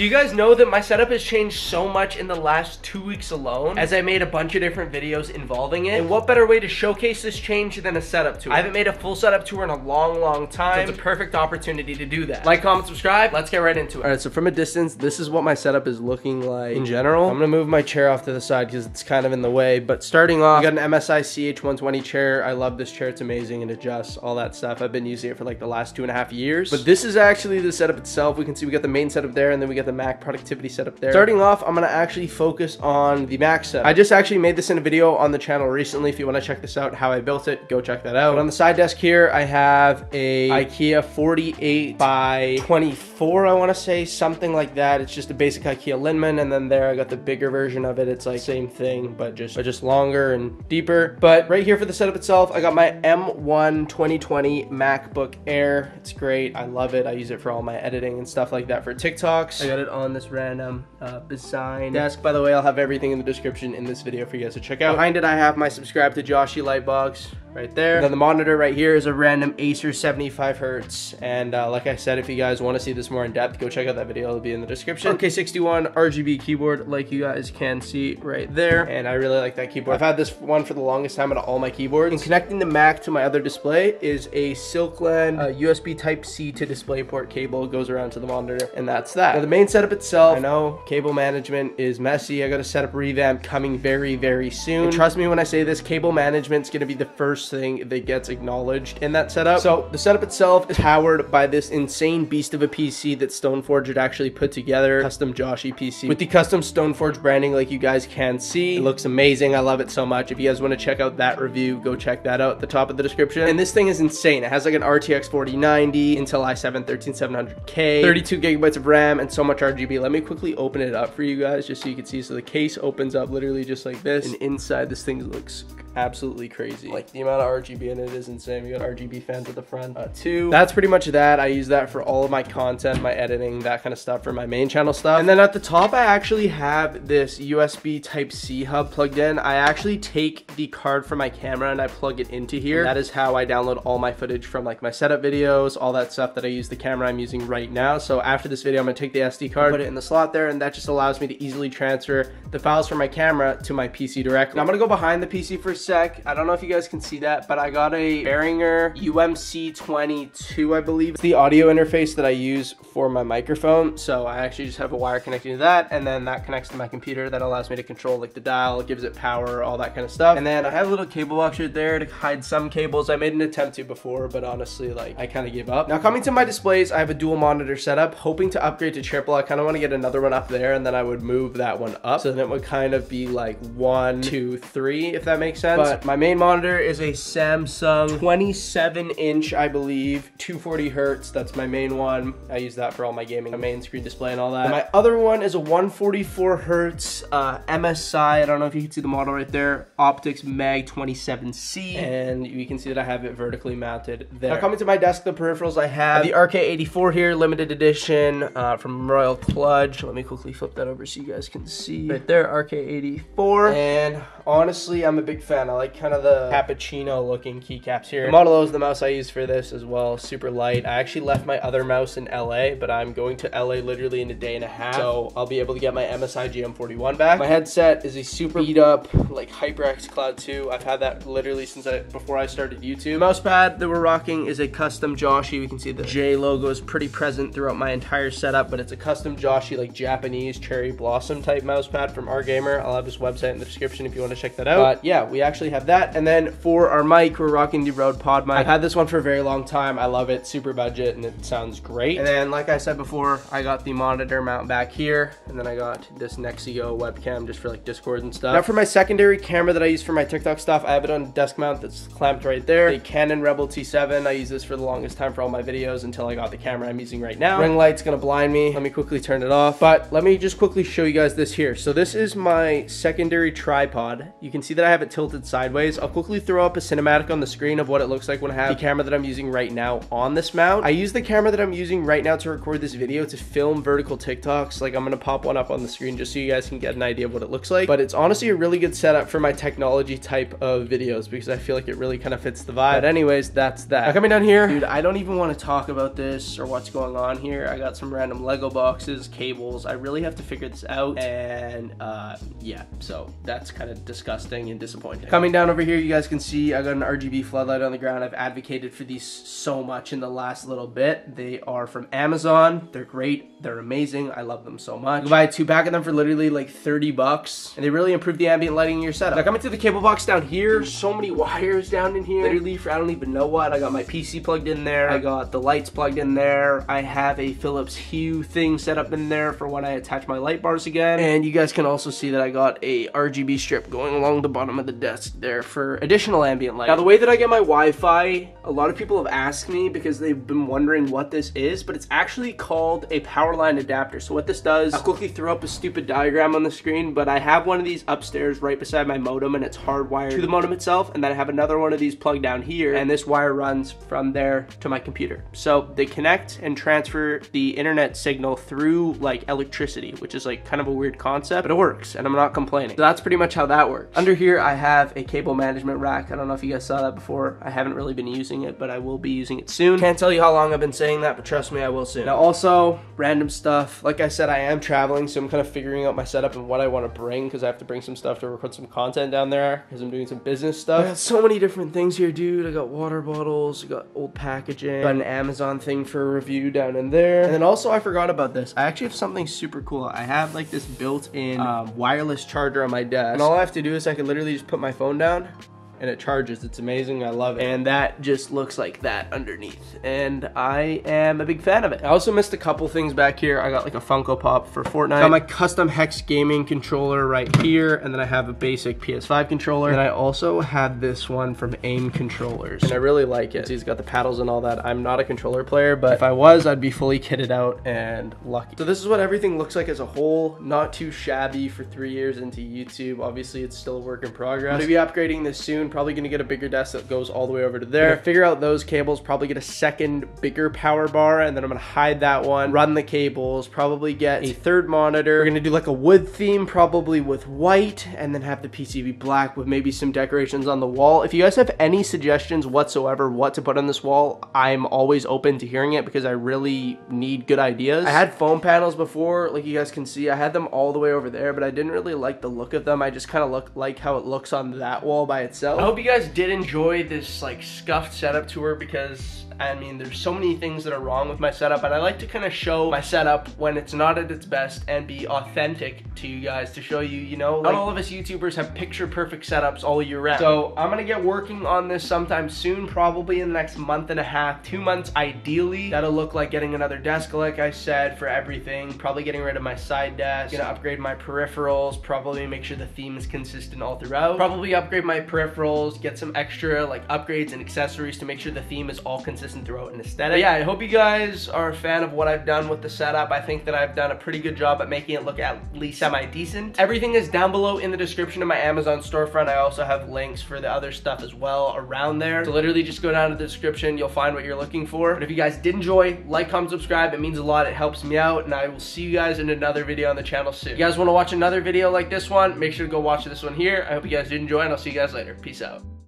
Do you guys know that my setup has changed so much in the last two weeks alone as I made a bunch of different videos involving it? And what better way to showcase this change than a setup tour? I haven't made a full setup tour in a long, long time. So it's a perfect opportunity to do that. Like, comment, subscribe. Let's get right into it. All right, so from a distance, this is what my setup is looking like in general. I'm gonna move my chair off to the side because it's kind of in the way. But starting off, I got an MSI CH120 chair. I love this chair. It's amazing and adjusts all that stuff. I've been using it for like the last two and a half years. But this is actually the setup itself. We can see we got the main setup there and then we got the Mac productivity setup there. Starting off, I'm gonna actually focus on the Mac setup. I just actually made this in a video on the channel recently. If you wanna check this out, how I built it, go check that out. But on the side desk here, I have a IKEA 48 by 24, I wanna say, something like that. It's just a basic IKEA Linnmon. And then there, I got the bigger version of it. It's like same thing, but just, but just longer and deeper. But right here for the setup itself, I got my M1 2020 MacBook Air. It's great. I love it. I use it for all my editing and stuff like that for TikToks. I got it on this random uh, design desk. By the way, I'll have everything in the description in this video for you guys to check out. Behind it, I have my subscribe to Joshyy light box right there. And then the monitor right here is a random Acer 75 hertz. And uh, like I said, if you guys want to see this more in depth, go check out that video. It'll be in the description. RK61 RGB keyboard, like you guys can see right there. And I really like that keyboard. I've had this one for the longest time out of all my keyboards. And connecting the Mac to my other display is a Silkland uh, USB Type-C to DisplayPort cable. It goes around to the monitor, and that's that. Now the main setup itself, I know cable management is messy. I got a setup revamp coming very, very soon. And trust me when I say this, cable management's gonna be the first first thing that gets acknowledged in that setup. So the setup itself is powered by this insane beast of a PC that Starforge had actually put together, custom Joshyy PC. With the custom Starforge branding like you guys can see, it looks amazing. I love it so much. If you guys want to check out that review, go check that out at the top of the description. And this thing is insane. It has like an RTX 4090, Intel i7 13700K, 32 gigabytes of RAM, and so much RGB. Let me quickly open it up for you guys just so you can see. So the case opens up literally just like this, and inside this thing looks absolutely crazy. Like the amount of RGB in it is insane. We got RGB fans at the front uh, too. That's pretty much that. I use that for all of my content, my editing, that kind of stuff for my main channel stuff. And then at the top, I actually have this USB type C hub plugged in. I actually take the card from my camera and I plug it into here. And that is how I download all my footage from like my setup videos, all that stuff that I use the camera I'm using right now. So after this video, I'm gonna take the SD card, put it in the slot there, and that just allows me to easily transfer the files from my camera to my PC directly. Now I'm gonna go behind the PC for sec. I don't know if you guys can see that, but I got a Behringer UMC22, I believe. It's the audio interface that I use for my microphone. So I actually just have a wire connecting to that, and then that connects to my computer. That allows me to control like the dial, gives it power, all that kind of stuff. And then I have a little cable box right there to hide some cables. I made an attempt to before, but honestly, like I kind of gave up. Now coming to my displays, I have a dual monitor setup, hoping to upgrade to triple. I kind of want to get another one up there, and then I would move that one up. So then it would kind of be like one, two, three, if that makes sense. But my main monitor is a Samsung 27 inch, I believe, 240 hertz. That's my main one. I use that for all my gaming, my main screen display and all that. My other one is a 144 hertz uh, MSI. I don't know if you can see the model right there. Optix Mag 27C. And you can see that I have it vertically mounted there. Now coming to my desk, the peripherals I have the RK84 here, limited edition uh, from Royal Kludge. Let me quickly flip that over so you guys can see. Right there, RK84. And honestly, I'm a big fan. I like kind of the cappuccino looking keycaps here. The Model O is the mouse I use for this as well. Super light. I actually left my other mouse in LA, but I'm going to LA literally in a day and a half. So I'll be able to get my MSI GM41 back. My headset is a super beat up like HyperX Cloud 2. I've had that literally since I before I started YouTube. The mouse pad that we're rocking is a custom Joshyy. We can see the J logo is pretty present throughout my entire setup, but it's a custom Joshyy like Japanese cherry blossom type mouse pad from Gamer. I'll have his website in the description if you want to check that out. But yeah, we actually have that. And then for our mic, we're rocking the Rode Pod mic. I've had this one for a very long time. I love it, super budget, and it sounds great. And then, like I said before, I got the monitor mount back here, and then I got this NexiGo webcam just for like Discord and stuff. Now for my secondary camera that I use for my TikTok stuff, I have it on desk mount that's clamped right there. A Canon Rebel T7. I use this for the longest time for all my videos until I got the camera I'm using right now. Ring light's gonna blind me. Let me quickly turn it off. But let me just quickly show you guys this here. So this is my secondary tripod. You can see that I have it tilted tilted sideways. I'll quickly throw up a cinematic on the screen of what it looks like when I have the camera that I'm using right now on this mount. I use the camera that I'm using right now to record this video to film vertical TikToks. Like I'm gonna pop one up on the screen just so you guys can get an idea of what it looks like. But it's honestly a really good setup for my technology type of videos because I feel like it really kind of fits the vibe. But anyways, that's that. Now coming down here, dude, I don't even want to talk about this or what's going on here. I got some random Lego boxes, cables. I really have to figure this out. And uh, yeah, so that's kind of disgusting and disappointing. Coming down over here, you guys can see I got an RGB floodlight on the ground. I've advocated for these so much in the last little bit. They are from Amazon. They're great. They're amazing. I love them so much. You buy two pack of them for literally like 30 bucks. And they really improve the ambient lighting in your setup. Now coming to the cable box down here, there's so many wires down in here. Literally for I don't even know what. I got my PC plugged in there. I got the lights plugged in there. I have a Philips Hue thing set up in there for when I attach my light bars again. And you guys can also see that I got a RGB strip going along the bottom of the desk there for additional ambient light. Now the way that I get my Wi-Fi, a lot of people have asked me because they've been wondering what this is, but it's actually called a power line adapter. So what this does, I'll quickly throw up a stupid diagram on the screen, but I have one of these upstairs right beside my modem and it's hardwired to the modem itself. And then I have another one of these plugged down here and this wire runs from there to my computer. So they connect and transfer the internet signal through like electricity, which is like kind of a weird concept, but it works and I'm not complaining. So that's pretty much how that works. Under here, I have a cable management rack. I don't know if you guys saw that before. I haven't really been using it, but I will be using it soon. Can't tell you how long I've been saying that, but trust me, I will soon. Now also, random stuff. Like I said, I am traveling, so I'm kind of figuring out my setup and what I want to bring because I have to bring some stuff to record some content down there because I'm doing some business stuff. I got so many different things here, dude. I got water bottles, I got old packaging, got an Amazon thing for a review down in there. And then also, I forgot about this. I actually have something super cool. I have like this built-in um, wireless charger on my desk. And all I have to do is I can literally just put my phone down and it charges. It's amazing. I love it. And that just looks like that underneath. And I am a big fan of it. I also missed a couple things back here. I got like a Funko Pop for Fortnite. Got my custom Hex gaming controller right here. And then I have a basic PS5 controller. And I also have this one from AIM Controllers. And I really like it. He's got the paddles and all that. I'm not a controller player, but if I was, I'd be fully kitted out and lucky. So this is what everything looks like as a whole. Not too shabby for three years into YouTube. Obviously, it's still a work in progress. I'm gonna be upgrading this soon probably gonna get a bigger desk that goes all the way over to there. Figure out those cables, probably get a second bigger power bar, and then I'm gonna hide that one, run the cables, probably get a third monitor. We're gonna do like a wood theme, probably with white, and then have the PCB black with maybe some decorations on the wall. If you guys have any suggestions whatsoever what to put on this wall, I'm always open to hearing it because I really need good ideas. I had foam panels before, like you guys can see. I had them all the way over there, but I didn't really like the look of them. I just kind of look like how it looks on that wall by itself. I hope you guys did enjoy this like scuffed setup tour because I mean, there's so many things that are wrong with my setup, and I like to kind of show my setup when it's not at its best and be authentic to you guys to show you, you know, like, not all of us YouTubers have picture perfect setups all year round. So I'm gonna get working on this sometime soon, probably in the next month and a half, two months ideally. That'll look like getting another desk, like I said, for everything. Probably getting rid of my side desk, gonna upgrade my peripherals, probably make sure the theme is consistent all throughout. Probably upgrade my peripherals, get some extra like upgrades and accessories to make sure the theme is all consistent consistent throughout an aesthetic. But yeah, I hope you guys are a fan of what I've done with the setup. I think that I've done a pretty good job at making it look at least semi-decent. Everything is down below in the description of my Amazon storefront. I also have links for the other stuff as well around there. So literally just go down to the description. You'll find what you're looking for. But if you guys did enjoy, like, comment, subscribe. It means a lot. It helps me out. And I will see you guys in another video on the channel soon. If you guys want to watch another video like this one, make sure to go watch this one here. I hope you guys did enjoy and I'll see you guys later. Peace out.